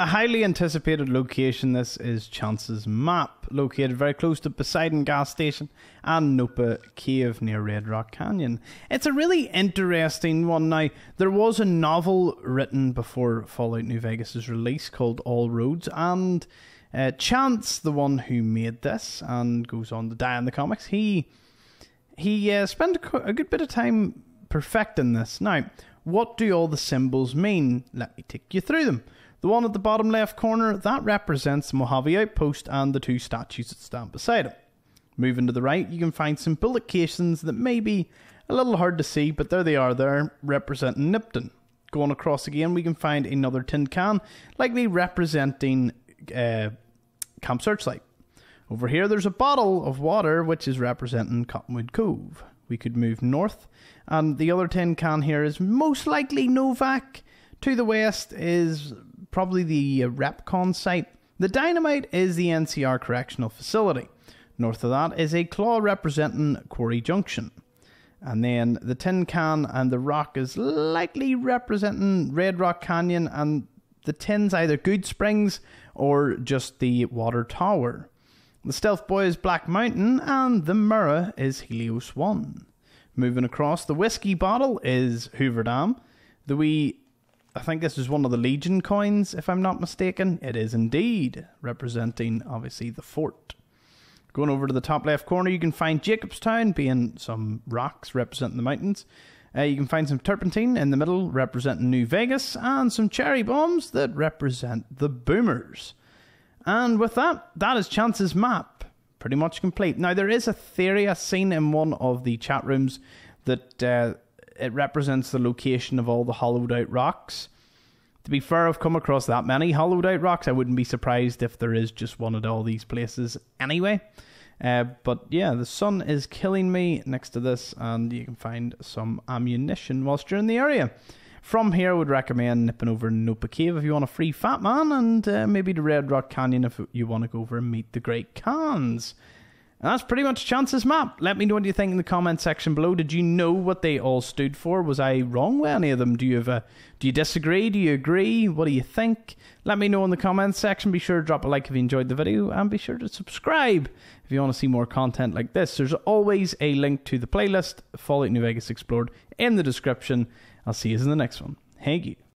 A highly anticipated location, this is Chance's Map, located very close to Poseidon Gas Station and Nopah Cave near Red Rock Canyon. It's a really interesting one. Now, there was a novel written before Fallout New Vegas' release called All Roads, and uh, Chance, the one who made this and goes on to die in the comics, he he uh, spent a good bit of time perfecting this. Now, what do all the symbols mean? Let me take you through them. The one at the bottom left corner, that represents the Mojave Outpost and the two statues that stand beside it. Moving to the right, you can find some bullet casings that may be a little hard to see, but there they are there, representing Nipton. Going across again, we can find another tin can, likely representing uh, Camp Searchlight. Over here, there's a bottle of water, which is representing Cottonwood Cove. We could move north, and the other tin can here is most likely Novac. To the west is probably the REPCONN site. The dynamite is the NCR Correctional Facility. North of that is a claw representing Quarry Junction. And then the tin can and the rock is likely representing Red Rock Canyon, and the tin's either Goodsprings or just the Water Tower. The Stealth Boy is Black Mountain, and the mirror is Helios 1. Moving across, the whiskey bottle is Hoover Dam. The wee I think this is one of the Legion coins, if I'm not mistaken. It is indeed, representing obviously the fort. Going over to the top left corner, you can find Jacobstown, being some rocks representing the mountains. Uh, you can find some turpentine in the middle, representing New Vegas, and some cherry bombs that represent the boomers. And with that, that is Chance's map. Pretty much complete. Now, there is a theory I've seen in one of the chat rooms that uh, it represents the location of all the hollowed out rocks. To be fair, I've come across that many hollowed out rocks. I wouldn't be surprised if there is just one at all these places anyway. Uh, but yeah, the sun is killing me next to this, and you can find some ammunition whilst you're in the area. From here, I would recommend nipping over Nopah Cave if you want a free Fat Man, and uh, maybe the Red Rock Canyon if you want to go over and meet the Great Khans. And that's pretty much Chance's map. Let me know what you think in the comment section below. Did you know what they all stood for? Was I wrong with any of them? Do you have a, do you disagree? Do you agree? What do you think? Let me know in the comments section. Be sure to drop a like if you enjoyed the video and be sure to subscribe if you want to see more content like this. There's always a link to the playlist Fallout New Vegas Explored in the description. I'll see you in the next one. Thank you.